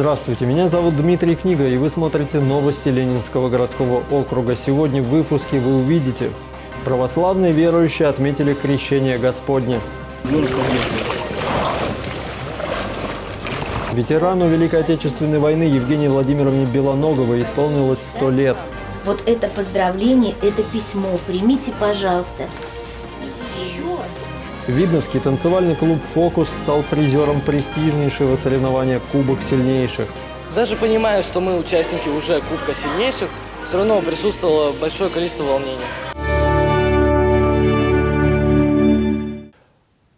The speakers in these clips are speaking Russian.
Здравствуйте, меня зовут Дмитрий Книга, и вы смотрите новости Ленинского городского округа. Сегодня в выпуске вы увидите. Православные верующие отметили крещение Господне. Ветерану Великой Отечественной войны Евгении Владимировне Белоноговой исполнилось 100 лет. Вот это поздравление, это письмо. Примите, пожалуйста. Видновский танцевальный клуб «Фокус» стал призером престижнейшего соревнования «Кубок сильнейших». Даже понимая, что мы участники уже Кубка сильнейших, все равно присутствовало большое количество волнения.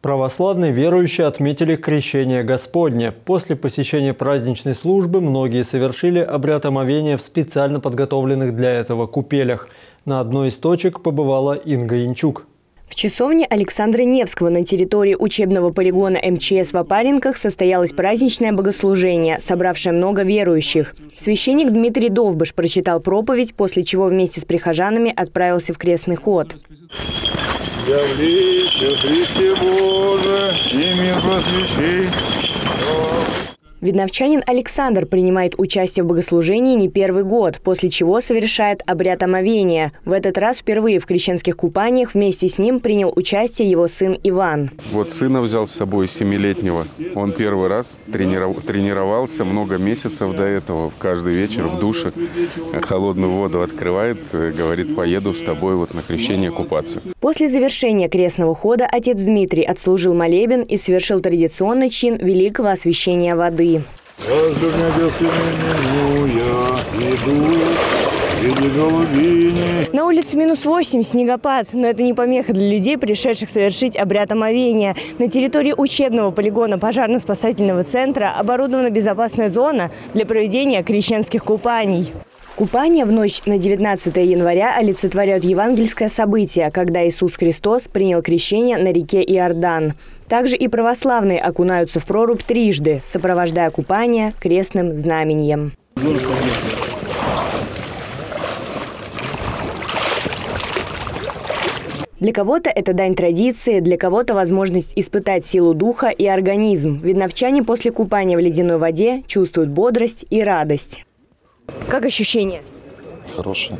Православные верующие отметили крещение Господне. После посещения праздничной службы многие совершили обряд омовения в специально подготовленных для этого купелях. На одной из точек побывала Инга Янчук. В часовне Александра Невского на территории учебного полигона МЧС в Опаренках состоялось праздничное богослужение, собравшее много верующих. Священник Дмитрий Довбыш прочитал проповедь, после чего вместе с прихожанами отправился в крестный ход. Явлися, Христе Боже, и мир просвещи. Видновчанин Александр принимает участие в богослужении не первый год, после чего совершает обряд омовения. В этот раз впервые в крещенских купаниях вместе с ним принял участие его сын Иван. Вот сына взял с собой семилетнего. Он первый раз трениров... тренировался много месяцев до этого. Каждый вечер в душе холодную воду открывает, говорит, поеду с тобой вот на крещение купаться. После завершения крестного хода отец Дмитрий отслужил молебен и совершил традиционный чин великого освящения воды. Небес иду, голубини. На улице минус 8, снегопад, но это не помеха для людей, пришедших совершить обряд омовения. На территории учебного полигона пожарно-спасательного центра оборудована безопасная зона для проведения крещенских купаний. Купание в ночь на 19 января олицетворяют евангельское событие, когда Иисус Христос принял крещение на реке Иордан. Также и православные окунаются в прорубь трижды, сопровождая купание крестным знамением. Для кого-то это дань традиции, для кого-то возможность испытать силу духа и организм. Видновчане после купания в ледяной воде чувствуют бодрость и радость. Как ощущения? Хорошие.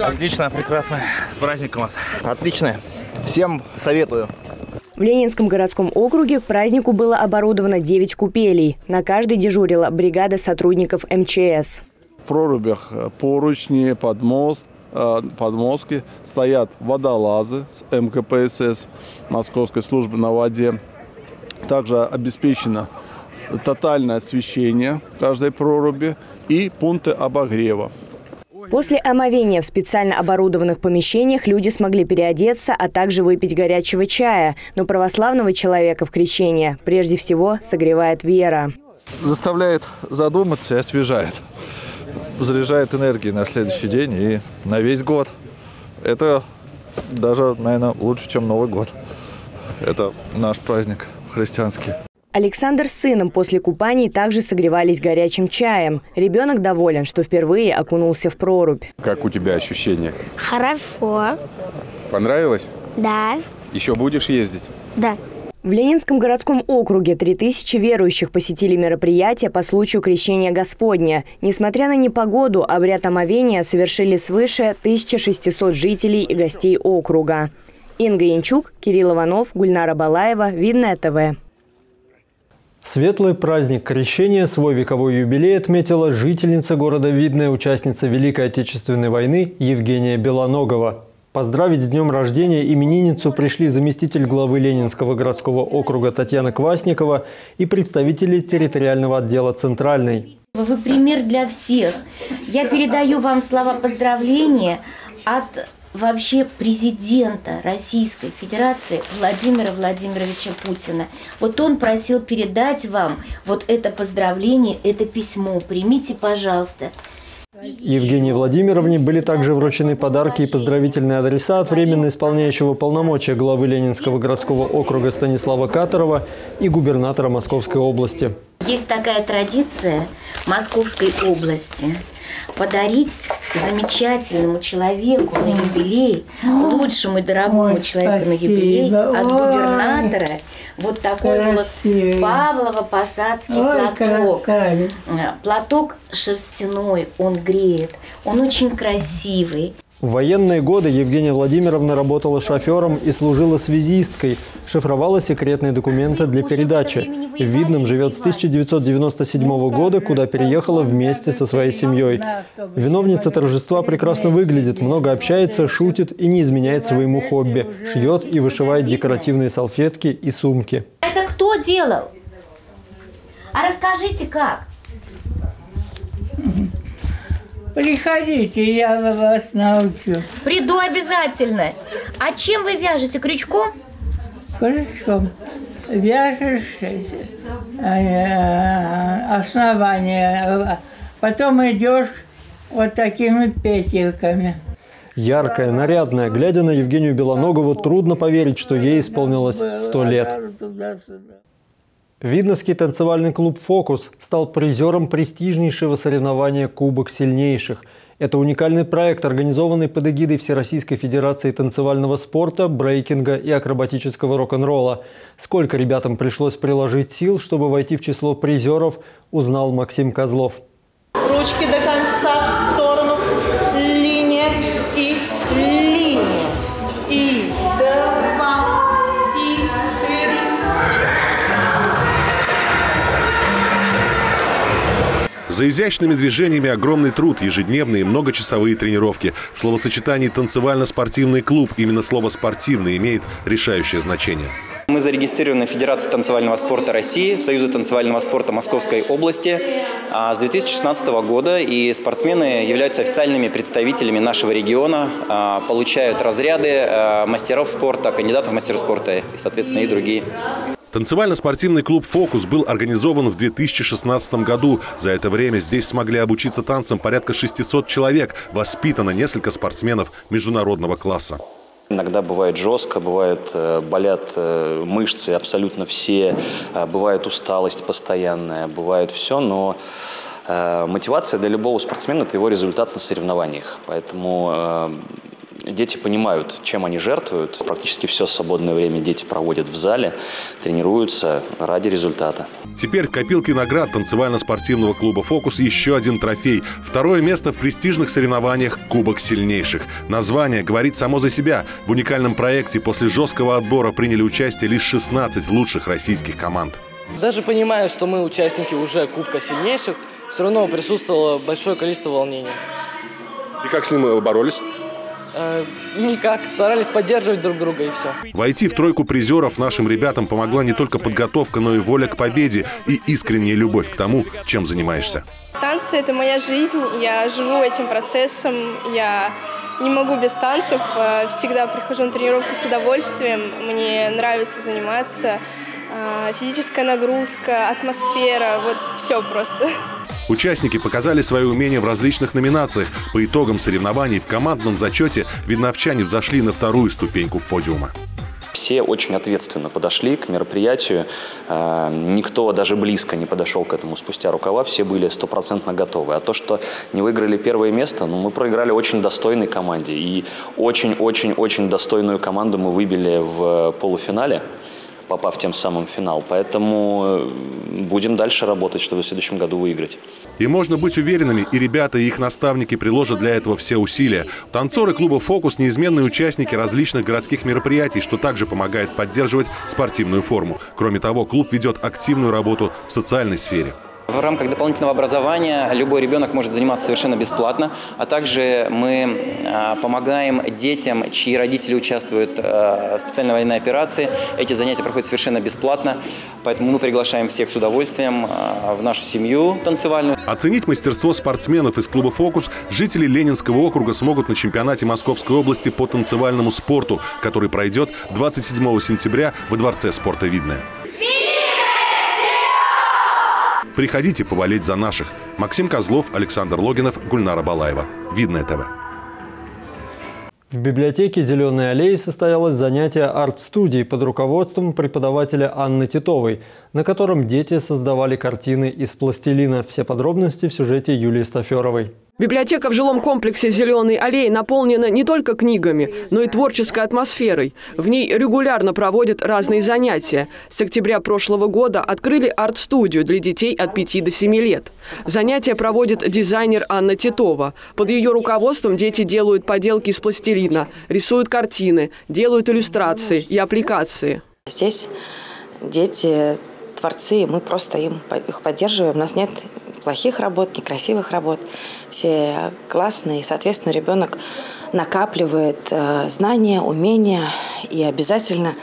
Отлично, прекрасно. С праздником вас. Отлично. Всем советую. В Ленинском городском округе к празднику было оборудовано 9 купелей. На каждой дежурила бригада сотрудников МЧС. В прорубях поручни, подмост, э, подмостки стоят водолазы с МКПСС, Московской службы на воде. Также обеспечено тотальное освещение каждой проруби и пункты обогрева. После омовения в специально оборудованных помещениях люди смогли переодеться, а также выпить горячего чая. Но православного человека в крещение прежде всего согревает вера. Заставляет задуматься и освежает. Заряжает энергией на следующий день и на весь год. Это даже, наверное, лучше, чем Новый год. Это наш праздник христианский. Александр с сыном после купаний также согревались горячим чаем. Ребенок доволен, что впервые окунулся в прорубь. Как у тебя ощущения? Хорошо. Понравилось? Да. Еще будешь ездить? Да. В Ленинском городском округе 3000 верующих посетили мероприятие по случаю крещения Господня. Несмотря на непогоду, обряд омовения совершили свыше 1600 жителей и гостей округа. Инга Янчук, Кирилл Иванов, Гульнара Балаева, Видное ТВ. Светлый праздник Крещения свой вековой юбилей отметила жительница города Видная, участница Великой Отечественной войны Евгения Белоногова. Поздравить с днем рождения именинницу пришли заместитель главы Ленинского городского округа Татьяна Квасникова и представители территориального отдела «Центральный». Вы пример для всех. Я передаю вам слова поздравления от вообще президента Российской Федерации Владимира Владимировича Путина. Вот он просил передать вам вот это поздравление, это письмо. Примите, пожалуйста. Евгении Владимировне были также вручены подарки и поздравительные адреса от временно исполняющего полномочия главы Ленинского городского округа Станислава Катарова и губернатора Московской области. Есть такая традиция Московской области подарить замечательному человеку на юбилей, лучшему и дорогому человеку на юбилей от губернатора Вот такой Красивый. вот Павлово-Посадский платок. Красавец. Платок шерстяной, он греет, он очень красивый. В военные годы Евгения Владимировна работала шофером и служила связисткой, шифровала секретные документы для передачи. В Видном живет с 1997 года, куда переехала вместе со своей семьей. Виновница торжества прекрасно выглядит, много общается, шутит и не изменяет своему хобби. Шьет и вышивает декоративные салфетки и сумки. Это кто делал? А расскажите, как? Приходите, я вас научу. Приду обязательно. А чем вы вяжете? Крючком? Крючком. Вяжешь э, э, основание, потом идешь вот такими петельками. Яркая, нарядная. Глядя на Евгению Белоногову, трудно поверить, что ей исполнилось сто лет. Видновский танцевальный клуб «Фокус» стал призером престижнейшего соревнования «Кубок сильнейших». Это уникальный проект, организованный под эгидой Всероссийской Федерации танцевального спорта, брейкинга и акробатического рок-н-ролла. Сколько ребятам пришлось приложить сил, чтобы войти в число призеров, узнал Максим Козлов. Ручки до конца За изящными движениями огромный труд, ежедневные многочасовые тренировки. В словосочетании «танцевально-спортивный клуб» именно слово «спортивный» имеет решающее значение. Мы зарегистрированы в Федерации танцевального спорта России, в Союзе танцевального спорта Московской области а, с 2016 года. И спортсмены являются официальными представителями нашего региона, а, получают разряды а, мастеров спорта, кандидатов в мастера спорта и, соответственно, и другие. Танцевально-спортивный клуб «Фокус» был организован в 2016 году. За это время здесь смогли обучиться танцам порядка 600 человек. Воспитано несколько спортсменов международного класса. Иногда бывает жестко, бывает э, болят э, мышцы абсолютно все, э, бывает усталость постоянная, бывает все, но мотивация для любого спортсмена – это его результат на соревнованиях. Поэтому дети понимают, чем они жертвуют. Практически все свободное время дети проводят в зале, тренируются ради результата. Теперь в копилке наград танцевально-спортивного клуба «Фокус» еще один трофей. Второе место в престижных соревнованиях «Кубок сильнейших». Название говорит само за себя. В уникальном проекте после жесткого отбора приняли участие лишь 16 лучших российских команд. Даже понимая, что мы участники уже Кубка сильнейших, все равно присутствовало большое количество волнения. И как с ним боролись? Э, никак. Старались поддерживать друг друга и все. Войти в тройку призеров нашим ребятам помогла не только подготовка, но и воля к победе и искренняя любовь к тому, чем занимаешься. Танцы – это моя жизнь. Я живу этим процессом. Я не могу без танцев. Э, всегда прихожу на тренировку с удовольствием. Мне нравится заниматься. Э, физическая нагрузка, атмосфера, вот все просто. Участники показали свои умения в различных номинациях. По итогам соревнований в командном зачете видновчане взошли на вторую ступеньку подиума. Все очень ответственно подошли к мероприятию. Э, никто даже близко не подошел к этому спустя рукава. Все были стопроцентно готовы. А то, что не выиграли первое место, ну, мы проиграли очень достойной команде. И очень-очень-очень достойную команду мы выбили в полуфинале попав тем самым в финал. Поэтому э, будем дальше работать, чтобы в следующем году выиграть. И можно быть уверенными, и ребята, и их наставники приложат для этого все усилия. Танцоры клуба «Фокус» – неизменные участники различных городских мероприятий, что также помогает поддерживать спортивную форму. Кроме того, клуб ведет активную работу в социальной сфере. В рамках дополнительного образования любой ребенок может заниматься совершенно бесплатно, а также мы а, помогаем детям, чьи родители участвуют а, в специальной военной операции. Эти занятия проходят совершенно бесплатно, поэтому мы приглашаем всех с удовольствием а, в нашу семью танцевальную. Оценить мастерство спортсменов из клуба «Фокус» жители Ленинского округа смогут на чемпионате Московской области по танцевальному спорту, который пройдет 27 сентября во Дворце спорта «Видное». Приходите поболеть за наших. Максим Козлов, Александр Логинов, Гульнара Балаева. Видное ТВ. В библиотеке «Зеленой аллеи» состоялось занятие арт-студии под руководством преподавателя Анны Титовой. На котором дети создавали картины из пластилина. Все подробности в сюжете Юлии Стаферовой. Библиотека в жилом комплексе «Зеленый аллей» наполнена не только книгами, но и творческой атмосферой. В ней регулярно проводят разные занятия. С октября прошлого года открыли арт-студию для детей от 5 до 7 лет. Занятия проводит дизайнер Анна Титова. Под ее руководством дети делают поделки из пластилина, рисуют картины, делают иллюстрации и аппликации. Здесь дети творцы, мы просто им их поддерживаем. У нас нет плохих работ, некрасивых работ. Все классные. И, соответственно, ребенок накапливает э, знания, умения и обязательно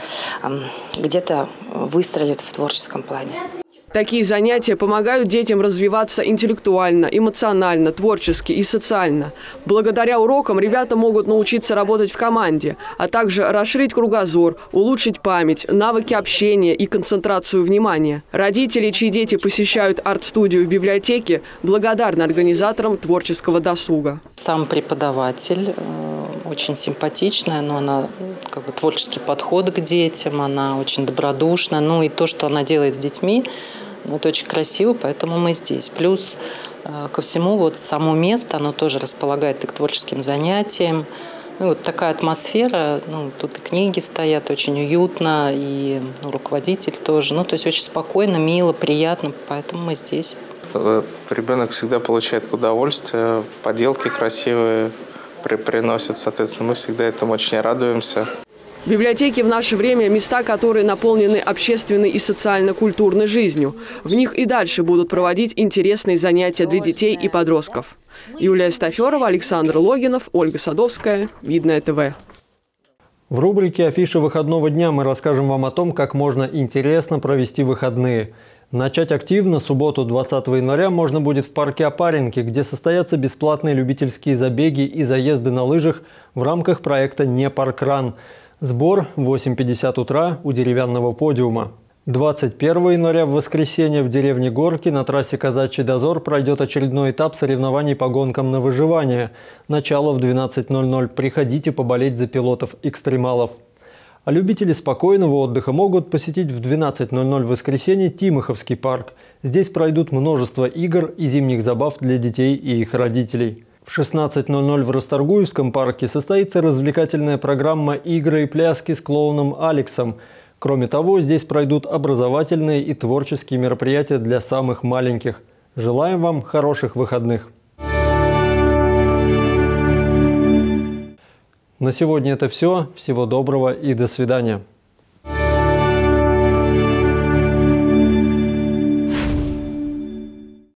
где-то выстрелит в творческом плане. Такие занятия помогают детям развиваться интеллектуально, эмоционально, творчески и социально. Благодаря урокам ребята могут научиться работать в команде, а также расширить кругозор, улучшить память, навыки общения и концентрацию внимания. Родители, чьи дети посещают арт-студию в библиотеке, благодарны организаторам творческого досуга. Сам преподаватель э, очень симпатичная, но она как бы творческий подход к детям, она очень добродушная. Ну и то, что она делает с детьми, это очень красиво, поэтому мы здесь. Плюс э, ко всему вот само место, оно тоже располагает и к творческим занятиям. Ну, вот такая атмосфера, ну, тут и книги стоят, очень уютно, и ну, руководитель тоже. Ну, то есть очень спокойно, мило, приятно, поэтому мы здесь. Э, ребенок всегда получает удовольствие, поделки красивые приносят, соответственно, мы всегда этому очень радуемся. Библиотеки в наше время – места, которые наполнены общественной и социально-культурной жизнью. В них и дальше будут проводить интересные занятия для детей и подростков. Юлия Стаферова, Александр Логинов, Ольга Садовская. Видное ТВ. В рубрике «Афиши выходного дня» мы расскажем вам о том, как можно интересно провести выходные. Начать активно субботу 20 января можно будет в парке Опаренки, где состоятся бесплатные любительские забеги и заезды на лыжах в рамках проекта «Не паркран». Сбор в 8.50 утра у деревянного подиума. 21 января в воскресенье в деревне Горки на трассе Казачий дозор пройдет очередной этап соревнований по гонкам на выживание. Начало в 12.00. Приходите поболеть за пилотов-экстремалов. А любители спокойного отдыха могут посетить в 12.00 в воскресенье Тимоховский парк. Здесь пройдут множество игр и зимних забав для детей и их родителей. В 16.00 в Расторгуевском парке состоится развлекательная программа «Игры и пляски с клоуном Алексом». Кроме того, здесь пройдут образовательные и творческие мероприятия для самых маленьких. Желаем вам хороших выходных! На сегодня это все. Всего доброго и до свидания.